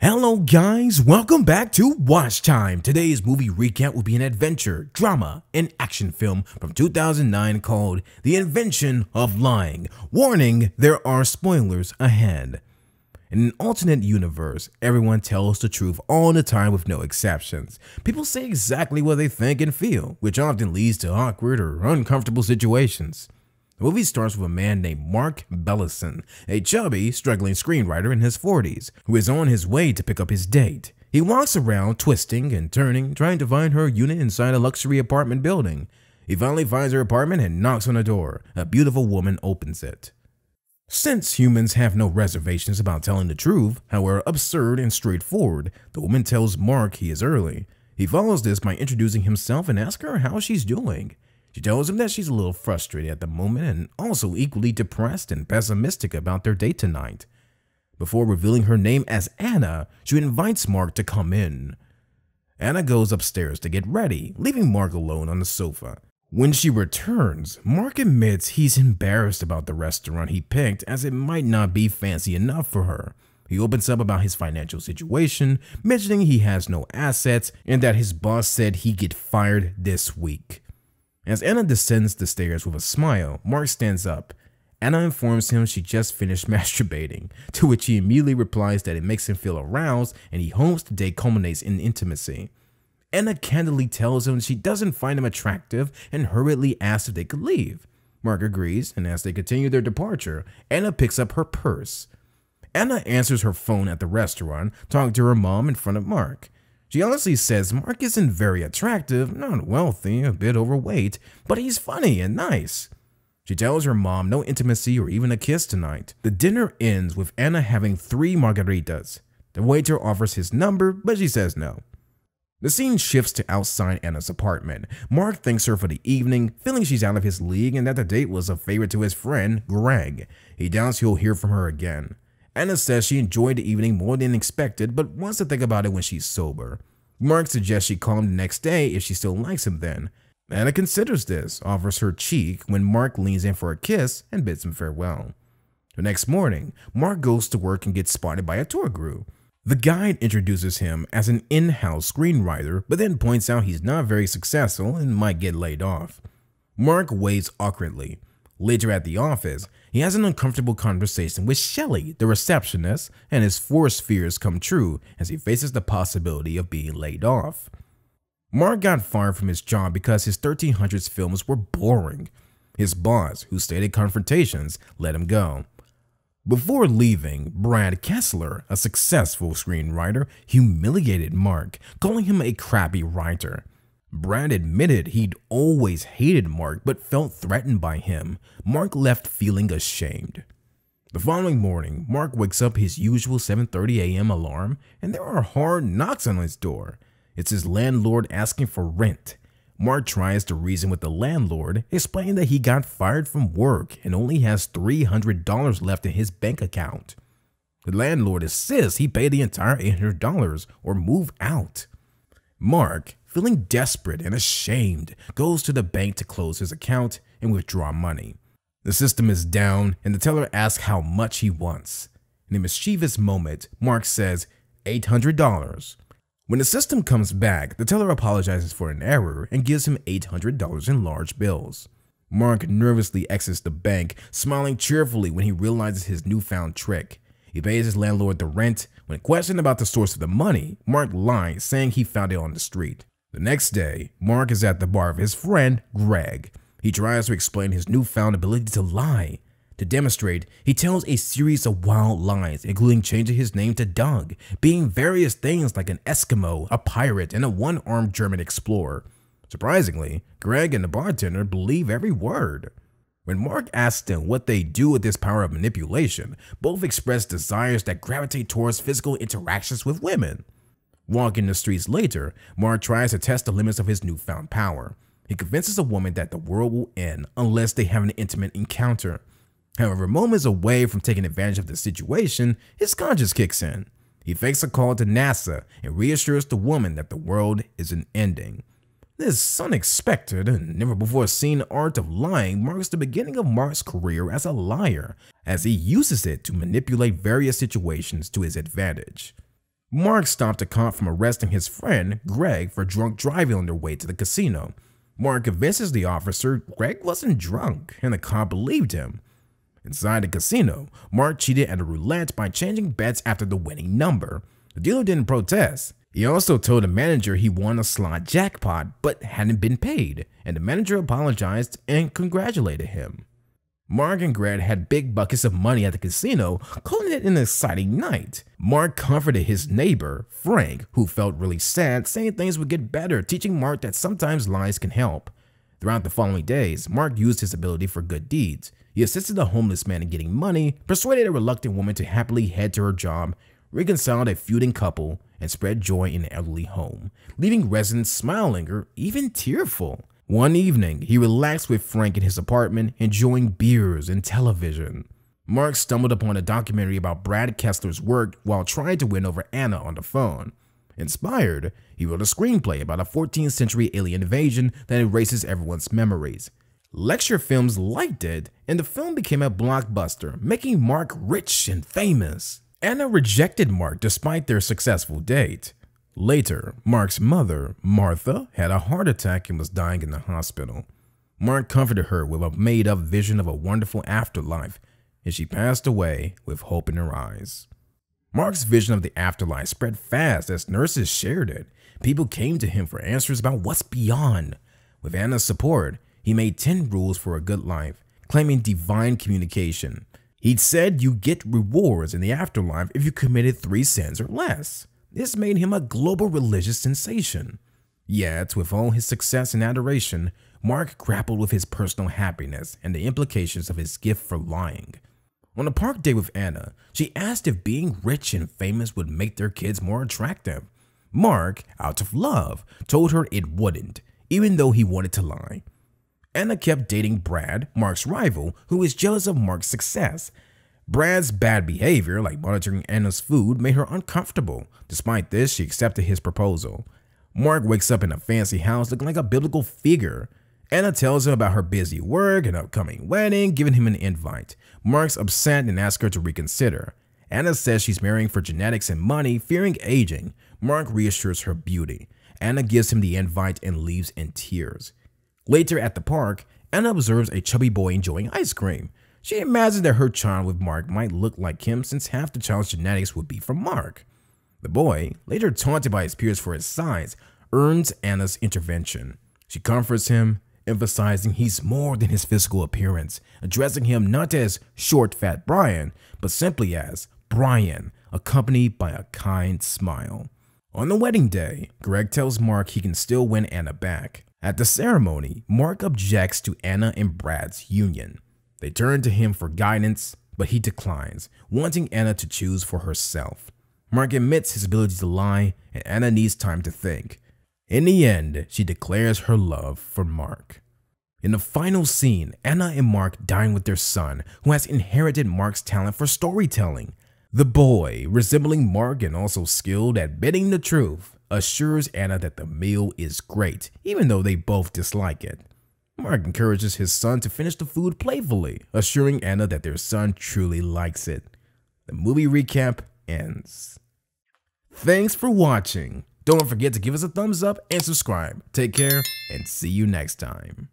Hello guys, welcome back to Watch Time. Today's movie recap will be an adventure, drama, and action film from 2009 called The Invention of Lying. Warning, there are spoilers ahead. In an alternate universe, everyone tells the truth all the time with no exceptions. People say exactly what they think and feel, which often leads to awkward or uncomfortable situations. The movie starts with a man named Mark Bellison, a chubby, struggling screenwriter in his 40s, who is on his way to pick up his date. He walks around, twisting and turning, trying to find her unit inside a luxury apartment building. He finally finds her apartment and knocks on the door. A beautiful woman opens it. Since humans have no reservations about telling the truth, however absurd and straightforward, the woman tells Mark he is early. He follows this by introducing himself and asking her how she's doing. She tells him that she's a little frustrated at the moment and also equally depressed and pessimistic about their date tonight. Before revealing her name as Anna, she invites Mark to come in. Anna goes upstairs to get ready, leaving Mark alone on the sofa. When she returns, Mark admits he's embarrassed about the restaurant he picked as it might not be fancy enough for her. He opens up about his financial situation, mentioning he has no assets and that his boss said he'd get fired this week. As Anna descends the stairs with a smile, Mark stands up. Anna informs him she just finished masturbating, to which he immediately replies that it makes him feel aroused and he hopes the day culminates in intimacy. Anna candidly tells him she doesn't find him attractive and hurriedly asks if they could leave. Mark agrees, and as they continue their departure, Anna picks up her purse. Anna answers her phone at the restaurant, talking to her mom in front of Mark. She honestly says Mark isn't very attractive, not wealthy, a bit overweight, but he's funny and nice. She tells her mom no intimacy or even a kiss tonight. The dinner ends with Anna having three margaritas. The waiter offers his number, but she says no. The scene shifts to outside Anna's apartment. Mark thanks her for the evening, feeling she's out of his league and that the date was a favor to his friend, Greg. He doubts he'll hear from her again. Anna says she enjoyed the evening more than expected, but wants to think about it when she's sober. Mark suggests she call him the next day if she still likes him then. Anna considers this, offers her cheek when Mark leans in for a kiss and bids him farewell. The next morning, Mark goes to work and gets spotted by a tour group. The guide introduces him as an in-house screenwriter, but then points out he's not very successful and might get laid off. Mark waits awkwardly. Later at the office, he has an uncomfortable conversation with Shelley, the receptionist, and his forced fears come true as he faces the possibility of being laid off. Mark got fired from his job because his 1300s films were boring. His boss, who stated confrontations, let him go. Before leaving, Brad Kessler, a successful screenwriter, humiliated Mark, calling him a crappy writer. Brad admitted he'd always hated Mark but felt threatened by him. Mark left feeling ashamed. The following morning, Mark wakes up his usual 7:30 a.m. alarm and there are hard knocks on his door. It's his landlord asking for rent. Mark tries to reason with the landlord, explaining that he got fired from work and only has $300 left in his bank account. The landlord insists he pay the entire $800 or move out. Mark, feeling desperate and ashamed, goes to the bank to close his account and withdraw money. The system is down and the teller asks how much he wants. In a mischievous moment, Mark says $800. When the system comes back, the teller apologizes for an error and gives him $800 in large bills. Mark nervously exits the bank, smiling cheerfully when he realizes his newfound trick. He pays his landlord the rent. When questioned about the source of the money, Mark lies, saying he found it on the street. The next day, Mark is at the bar of his friend, Greg. He tries to explain his newfound ability to lie. To demonstrate, he tells a series of wild lies, including changing his name to Doug, being various things like an Eskimo, a pirate, and a one-armed German explorer. Surprisingly, Greg and the bartender believe every word. When Mark asks them what they do with this power of manipulation, both express desires that gravitate towards physical interactions with women. Walking the streets later, Mark tries to test the limits of his newfound power. He convinces a woman that the world will end unless they have an intimate encounter. However, moments away from taking advantage of the situation, his conscience kicks in. He fakes a call to NASA and reassures the woman that the world isn't ending. This unexpected and never before seen art of lying marks the beginning of Mark's career as a liar, as he uses it to manipulate various situations to his advantage. Mark stopped a cop from arresting his friend, Greg, for drunk driving on their way to the casino. Mark convinces the officer Greg wasn't drunk, and the cop believed him. Inside the casino, Mark cheated at a roulette by changing bets after the winning number. The dealer didn't protest. He also told the manager he won a slot jackpot but hadn't been paid, and the manager apologized and congratulated him. Mark and Greg had big buckets of money at the casino, calling it an exciting night. Mark comforted his neighbor, Frank, who felt really sad, saying things would get better, teaching Mark that sometimes lies can help. Throughout the following days, Mark used his ability for good deeds. He assisted a homeless man in getting money, persuaded a reluctant woman to happily head to her job, reconciled a feuding couple, and spread joy in an elderly home, leaving residents smiling or even tearful. One evening, he relaxed with Frank in his apartment, enjoying beers and television. Mark stumbled upon a documentary about Brad Kessler's work while trying to win over Anna on the phone. Inspired, he wrote a screenplay about a 14th century alien invasion that erases everyone's memories. Lecture Films liked it, and the film became a blockbuster, making Mark rich and famous. Anna rejected Mark despite their successful date. Later, Mark's mother, Martha, had a heart attack and was dying in the hospital. Mark comforted her with a made up vision of a wonderful afterlife, and she passed away with hope in her eyes. Mark's vision of the afterlife spread fast as nurses shared it. People came to him for answers about what's beyond. With Anna's support, he made 10 rules for a good life, claiming divine communication. He'd said you get rewards in the afterlife if you committed three sins or less. This made him a global religious sensation. Yet, with all his success and adoration, Mark grappled with his personal happiness and the implications of his gift for lying. On a park day with Anna, she asked if being rich and famous would make their kids more attractive. Mark, out of love, told her it wouldn't, even though he wanted to lie. Anna kept dating Brad, Mark's rival, who was jealous of Mark's success Brad's bad behavior, like monitoring Anna's food, made her uncomfortable. Despite this, she accepted his proposal. Mark wakes up in a fancy house looking like a biblical figure. Anna tells him about her busy work and upcoming wedding, giving him an invite. Mark's upset and asks her to reconsider. Anna says she's marrying for genetics and money, fearing aging. Mark reassures her beauty. Anna gives him the invite and leaves in tears. Later at the park, Anna observes a chubby boy enjoying ice cream. She imagined that her child with Mark might look like him since half the child's genetics would be from Mark. The boy, later taunted by his peers for his size, earns Anna's intervention. She comforts him, emphasizing he's more than his physical appearance, addressing him not as short fat Brian, but simply as Brian, accompanied by a kind smile. On the wedding day, Greg tells Mark he can still win Anna back. At the ceremony, Mark objects to Anna and Brad's union. They turn to him for guidance, but he declines, wanting Anna to choose for herself. Mark admits his ability to lie, and Anna needs time to think. In the end, she declares her love for Mark. In the final scene, Anna and Mark dine with their son, who has inherited Mark's talent for storytelling. The boy, resembling Mark and also skilled at bidding the truth, assures Anna that the meal is great, even though they both dislike it. Mark encourages his son to finish the food playfully, assuring Anna that their son truly likes it. The movie recap ends. Thanks for watching. Don't forget to give us a thumbs up and subscribe. Take care and see you next time.